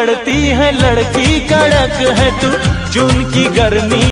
लड़ती है लड़की कड़क है तू जून की गर्मी